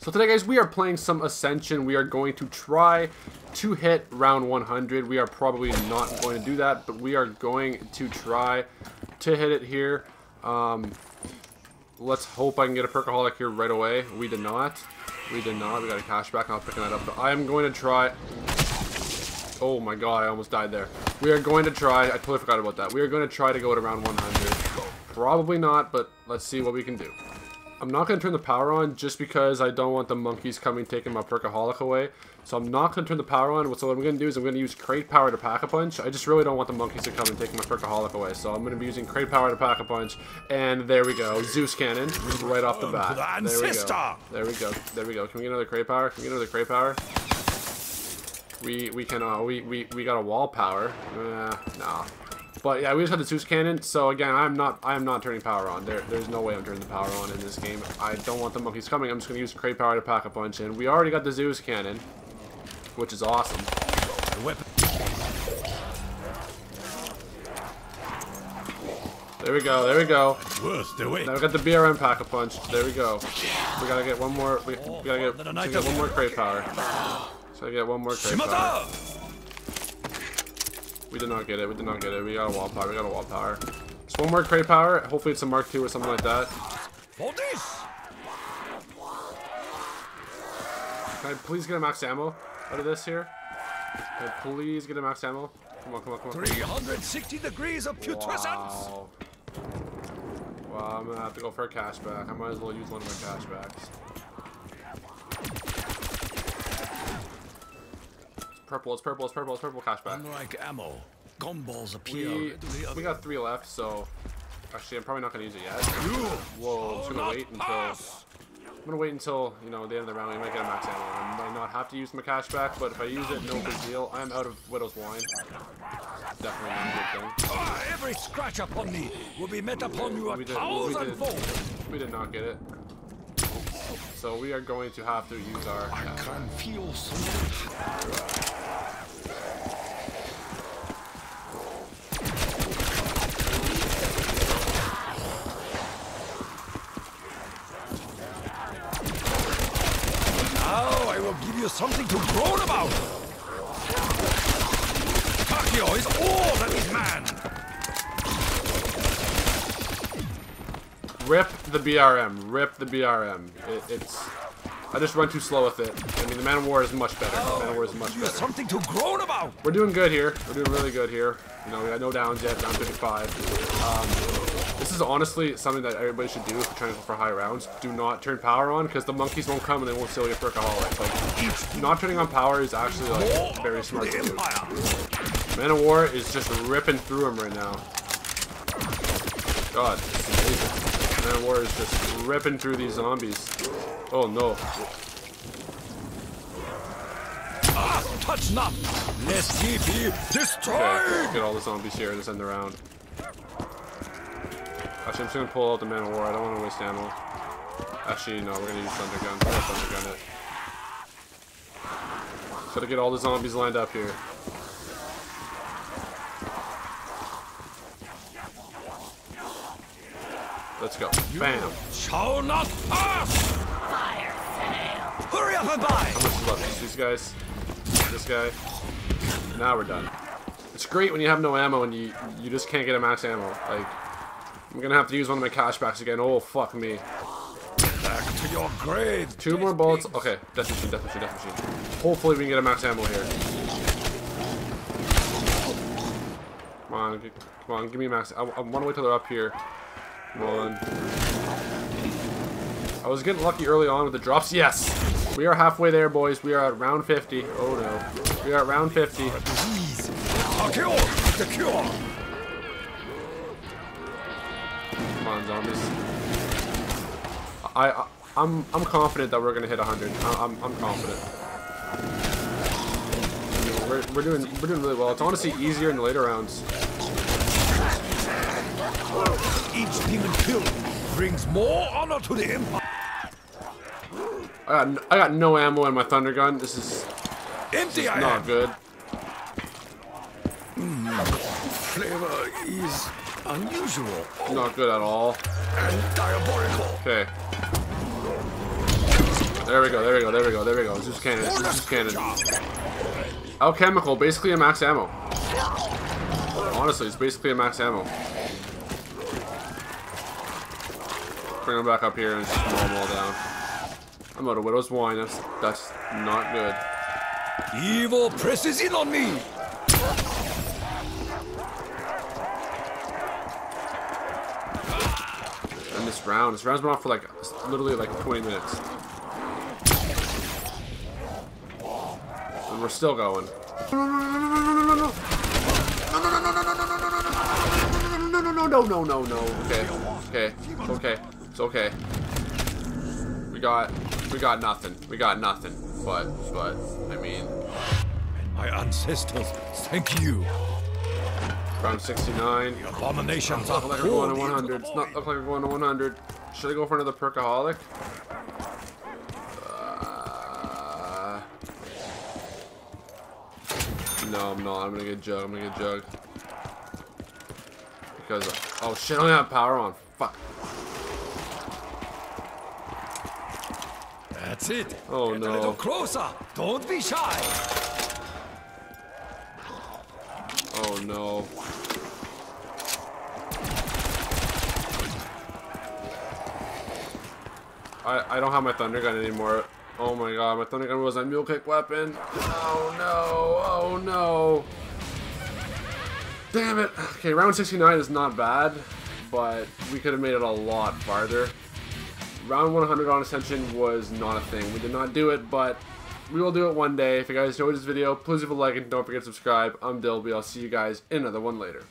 So today guys, we are playing some Ascension. We are going to try to hit round 100. We are probably not going to do that, but we are going to try to hit it here. Um, let's hope I can get a Perkaholic here right away. We did not. We did not. We got a Cache Back. I'm picking that up. But I am going to try. Oh my god, I almost died there. We are going to try. I totally forgot about that. We are going to try to go to round 100. Probably not, but let's see what we can do. I'm not going to turn the power on just because I don't want the monkeys coming taking my Perkaholic away. So I'm not going to turn the power on. So what I'm going to do is I'm going to use Crate Power to Pack-a-Punch. I just really don't want the monkeys to come and take my Perkaholic away. So I'm going to be using Crate Power to Pack-a-Punch. And there we go. Zeus Cannon right off the bat. There we go. There we go. There we go. Can we get another Crate Power? Can we get another Crate Power? We we can uh we we, we got a wall power. Uh, nah. But yeah, we just had the Zeus cannon. So again, I'm not I am not turning power on. There there's no way I'm turning the power on in this game. I don't want the monkeys coming. I'm just gonna use crate power to pack a punch in. We already got the Zeus cannon, which is awesome. There we go, there we go. Now we got the BRM pack a punch. There we go. We gotta get one more we, we gotta get, we get one more crate power. So I get one more crate power. We did not get it. We did not get it. We got a wall power. We got a wall power. Just one more crate power. Hopefully it's a Mark II or something like that. For this. Can I please get a max ammo out of this here? Can I please get a max ammo? Come on, come on, come on. 360 degrees of putrescence. Wow. Well, I'm gonna have to go for a Cache Back. I might as well use one of my Cache Backs. Purple, it's purple, it's purple, it's purple Cache Back. Unlike ammo, gumballs appear. We, we got three left, so actually I'm probably not gonna use it yet. Whoa, I'm just gonna wait until I'm gonna wait until, you know, the end of the round. We might get a max ammo. I might not have to use my Cache Back, but if I use it, no big deal. I'm out of Widow's Wine. Definitely not a good thing. Ah, every scratch upon me will be met upon you a we did, thousandfold. We, did not get it. So we are going to have to use our. I can feel something. you something to groan about! Takeo is all that is man! Rip the BRM. Rip the BRM. It, it's... I just run too slow with it. I mean, the Man of War is much better. The Man of War is much better. Something to groan about. We're doing good here. We're doing really good here. You know, we got no downs yet. Down 55. Um, this is honestly something that everybody should do if you're trying to go for high rounds. Do not turn power on because the monkeys won't come and they won't steal your Perkaholic. Like, not turning on power is actually like very smart to do. Man of War is just ripping through him right now. God, it's amazing. Man of War is just ripping through these zombies. Oh no. Ah, touch not, lest ye be destroyed. Okay, get all the zombies here and end the round. Actually, I'm just gonna pull out the Man of War. I don't want to waste ammo. Actually, no, we're gonna use Thunder Gun. We're gonna Thunder Gun it. Gotta get all the zombies lined up here. Let's go. You Bam. Shall not pass! Fire sale! Hurry up and buy! How much is left? These guys? This guy? Now we're done. It's great when you have no ammo and you you just can't get a max ammo. Like, I'm gonna have to use one of my Cache Backs again. Oh, fuck me. Back to your grave. Two more bullets. Okay, death machine, death machine, death machine. Hopefully we can get a max ammo here. Come on, come on, give me a max. I, I want to wait till they're up here. Come on. I was getting lucky early on with the drops. Yes! We are halfway there, boys. We are at round 50. Oh, no. We are at round 50. A cure! The cure! on, zombies. I, I I'm I'm confident that we're gonna hit 100. I, I'm I'm confident. We're, we're doing we're doing really well. It's honestly easier in the later rounds. Each demon killed brings more honor to the empire. I got I got no ammo in my thunder gun. This is empty. This is not good. Mm, flavor is unusual. Not good at all. And diabolical. Okay. There we go, there we go, there we go, there we go. Zeus cannon, Zeus cannon. Alchemical, basically a max ammo. Honestly, it's basically a max ammo. Bring him back up here and just mow them all down. I'm out of Widow's Wine, that's, that's not good. Evil presses in on me. And this round, this round's been off for like, literally like 20 minutes. And we're still going. No, no, no, no, no, no, no, no. Okay, okay, it's okay, it's okay. We got, we got nothing. We got nothing. But, but, I mean, My ancestors, thank you. round 69. Abominations Look are like going to 100. It's not look like we're going to 100. Should I go for another perkaholic? Uh, no, I'm not. I'm gonna get jug. I'm gonna get jug. Because oh shit, I don't have power on. Fuck. That's it. Oh, Get no. a little closer. Don't be shy. Oh no. I I don't have my thunder gun anymore. Oh my god, my thunder gun was a mule kick weapon. Oh no, oh no. Damn it. Okay, round 69 is not bad, but we could have made it a lot farther. Round 100 on Ascension was not a thing. We did not do it, but we will do it one day. If you guys enjoyed this video, please leave a like and don't forget to subscribe. I'm Dylby. I'll see you guys in another one later.